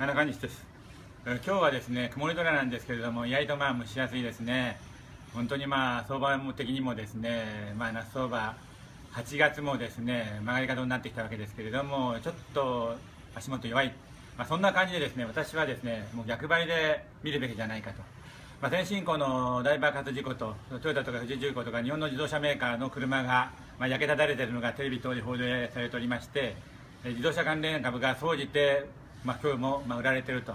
中西です。今日はですね曇り空なんですけれども意外とまあ蒸し暑いですね。本当にまあ相場的にもですねまあ夏相場8月もですね曲がり角になってきたわけですけれどもちょっと足元弱い、まあ、そんな感じでですね私はですねもう逆張りで見るべきじゃないかと、まあ、先進国の大爆発事故とトヨタとか富士重工とか日本の自動車メーカーの車が、まあ、焼けただれているのがテレビ等で報道されておりまして自動車関連株が総じてまあ、今日もまあ売られてると。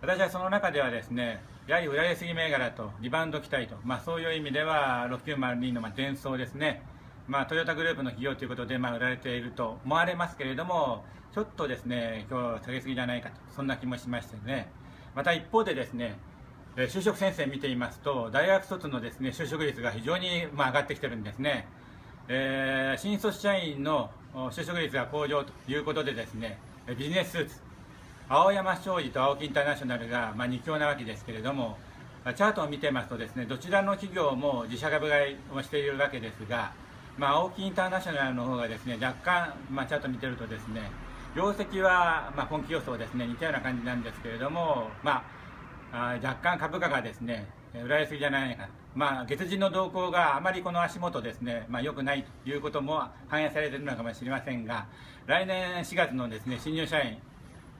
私はその中ではですねやはり売られすぎ銘柄とリバウンド期待と、まあ、そういう意味では6902のまあ伝送ですね、まあ、トヨタグループの企業ということでまあ売られていると思われますけれどもちょっとですね今日下げすぎじゃないかとそんな気もしましてね。また一方でですね就職先生見ていますと大学卒のですね就職率が非常にまあ上がってきてるんですね、えー、新卒社員の就職率が向上ということでですねビジネススーツ青山商事と青木インターナショナルが、まあ、2強なわけですけれどもあチャートを見てますとですねどちらの企業も自社株買いをしているわけですが、まあ、青木インターナショナルの方がですね若干、まあ、チャート見てるとですね業績は、まあ、今期予想ですね似たような感じなんですけれども、まあ、若干株価がですね売られすぎじゃないか、まあ、月次の動向があまりこの足元ですね、まあ、良くないということも反映されているのかもしれませんが来年4月のですね新入社員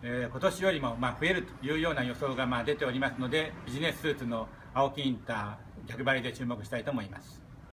えー、今年よりもまあ増えるというような予想がまあ出ておりますのでビジネススーツの青木インター逆張りで注目したいと思います。